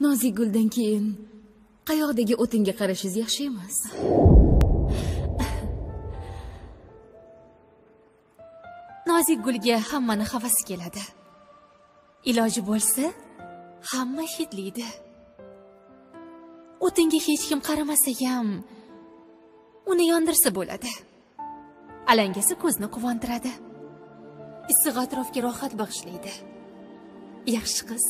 nozik guldan keyin qayoqdagi o'tinga qarashingiz yaxshi emas? Nozik gulga hammani havasi keladi. Iloji bo'lsa hamma hidlaydi. O'tinga hech kim qaramasa ham uni yondirsa bo'ladi. Alangasi ko'zni quvontiradi. Issig'i atrofga rohat bag'ishlaydi yaxshi qiz.